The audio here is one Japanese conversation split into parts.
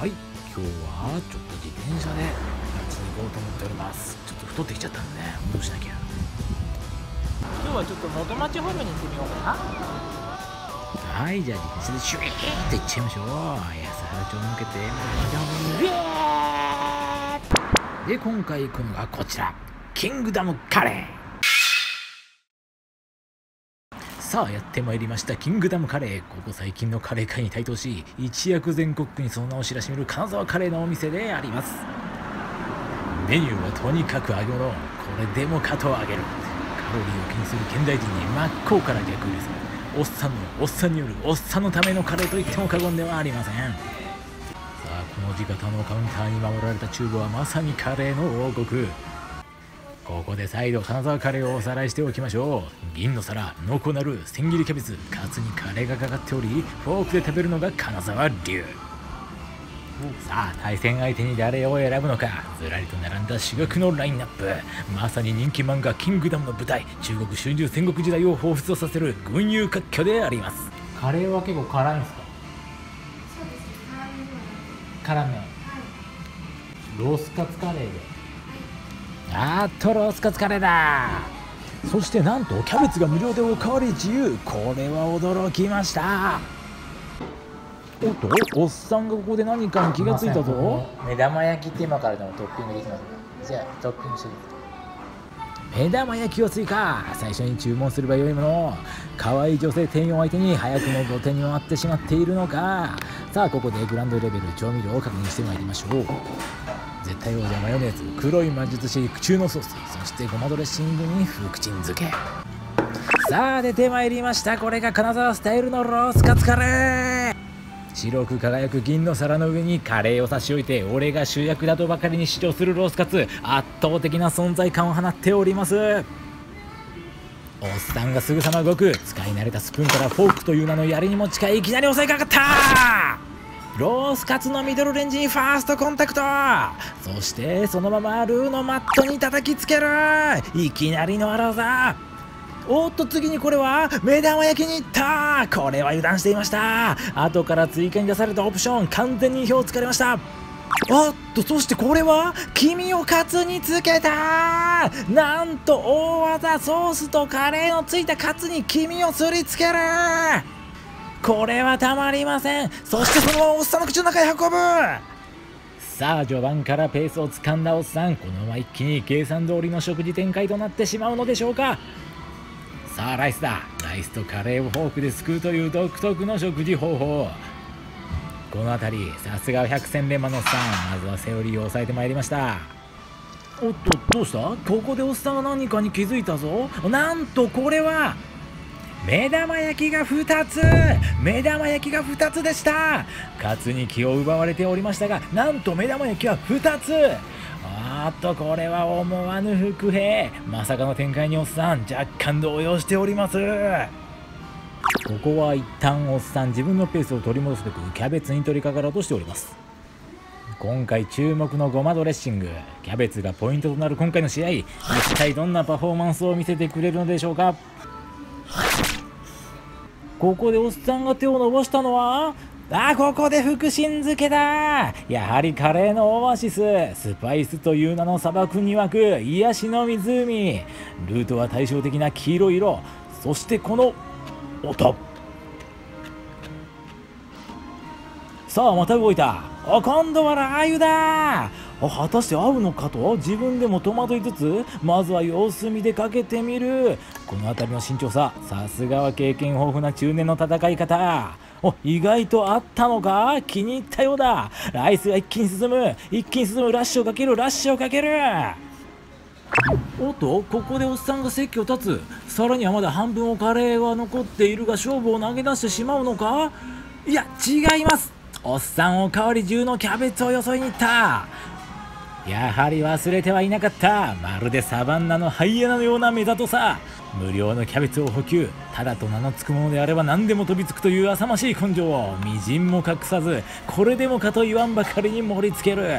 はい。今日はちょっと自転車で街に行こうと思っております。ちょっと太ってきちゃったんでね。運動しなきゃ。今日はちょっと元町方面に行ってみようかな。はい。じゃあ自転車でシュイーって行っちゃいましょう。安原町抜けて。で今回行くのがこちら。キングダムカレーさあやってまいりましたキングダムカレー。ここ最近のカレー界に台頭し一躍全国区にその名を知らしめる金沢カレーのお店であります。メニューはとにかく揚げ物。これでもかと揚げる。カロリーを気にする現代人に真っ向から逆売りする。おっさんのおっさんによるおっさんのためのカレーと言っても過言ではありません。さあこの地方のカウンターに守られた厨房はまさにカレーの王国。ここで再度金沢カレーをおさらいしておきましょう。銀の皿濃厚なる千切りキャベツカツにカレーがかかっておりフォークで食べるのが金沢流。さあ対戦相手に誰を選ぶのか。ずらりと並んだ珠玉のラインナップ。まさに人気漫画「キングダム」の舞台中国春秋戦国時代を彷彿とさせる群雄割拠であります。カレーは結構辛いんですか？そうですね。辛めはい。ロースカツカレーであっとロースカツカレーだ。そしてなんとキャベツが無料でおかわり自由。これは驚きました。おっとおっさんがここで何かに気がついたぞ。目玉焼きって今からでもトッピングできます。じゃあトッピングして目玉焼きを追加。最初に注文すればよいもの可愛い女性店員を相手に早くも土手に回ってしまっているのか。さあここでグランドレベル調味料を確認してまいりましょう。絶対王者マヨネーズ黒い魔術師中のソースそしてごまドレッシングにフクチン漬け。さあ出てまいりました。これが金沢スタイルのロースカツカレー。白く輝く銀の皿の上にカレーを差し置いて俺が主役だとばかりに主張するロースカツ圧倒的な存在感を放っております。おっさんがすぐさま動く使い慣れたスプーンからフォークという名の槍にも近いいきなり襲いかかった。ロースカツのミドルレンジにファーストコンタクト。そしてそのままルーのマットに叩きつける。いきなりの荒技おっと次にこれは目玉焼きに行った。これは油断していました。後から追加に出されたオプション。完全に意表をつかれました。おっとそしてこれは黄身をカツにつけた。なんと大技ソースとカレーのついたカツに黄身をすりつける。これはたまりません。そしてそのままおっさんの口の中へ運ぶ。さあ序盤からペースをつかんだおっさん。このまま一気に計算通りの食事展開となってしまうのでしょうか。さあライスだ。ライスとカレーをフォークですくうという独特の食事方法。この辺りさすが百戦錬磨のおっさん。まずはセオリーを抑えてまいりました。おっとどうした？ここでおっさんが何かに気づいたぞ。なんとこれは目玉焼きが2つ。目玉焼きが2つでした。カツに気を奪われておりましたがなんと目玉焼きは2つあっとこれは思わぬ伏兵。まさかの展開におっさん若干動揺しております。ここは一旦おっさん自分のペースを取り戻すべくキャベツに取り掛かろうとしております。今回注目のごまドレッシングキャベツがポイントとなる今回の試合一体どんなパフォーマンスを見せてくれるのでしょうか。ここでおっさんが手を伸ばしたのはあここで福神漬けだ。やはりカレーのオアシス。スパイスという名の砂漠に湧く癒しの湖。ルートは対照的な黄色色。そしてこの音。さあまた動いた。あ今度はラー油だ。果たして合うのかと。自分でも戸惑いつつまずは様子見でかけてみる。この辺りの慎重ささすがは経験豊富な中年の戦い方。お意外とあったのか？気に入ったようだ。ライスが一気に進む。一気に進む。ラッシュをかける。ラッシュをかける。おっとここでおっさんが席を立つ。さらにはまだ半分をカレーは残っているが勝負を投げ出してしまうのか？いや違います。おっさんおかわり中のキャベツをよそいに行った。やはり忘れてはいなかった。まるでサバンナのハイエナのような目立とさ。無料のキャベツを補給。ただと名の付くものであれば何でも飛びつくという浅ましい根性をみじんも隠さずこれでもかと言わんばかりに盛り付ける。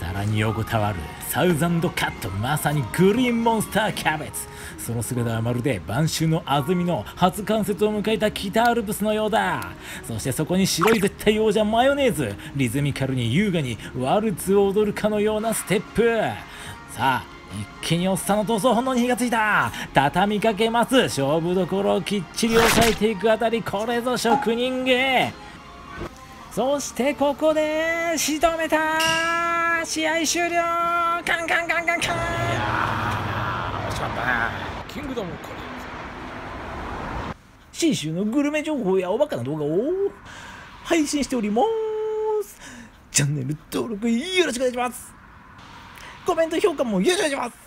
さらに横たわる。サウザンドカットまさにグリーンモンスターキャベツ。その姿はまるで晩秋の安曇の初冠雪を迎えた北アルプスのようだ。そしてそこに白い絶対王者マヨネーズ。リズミカルに優雅にワルツを踊るかのようなステップ。さあ一気におっさんの闘争本能に火がついた。畳みかけます。勝負どころをきっちり抑えていくあたりこれぞ職人芸。そしてここで仕留めた。試合終了。カンカンカンカンカン。惜しかったね。キングダムこ信州のグルメ情報やおバカな動画を配信しております。チャンネル登録よろしくお願いします。コメント評価もよろしくお願いします。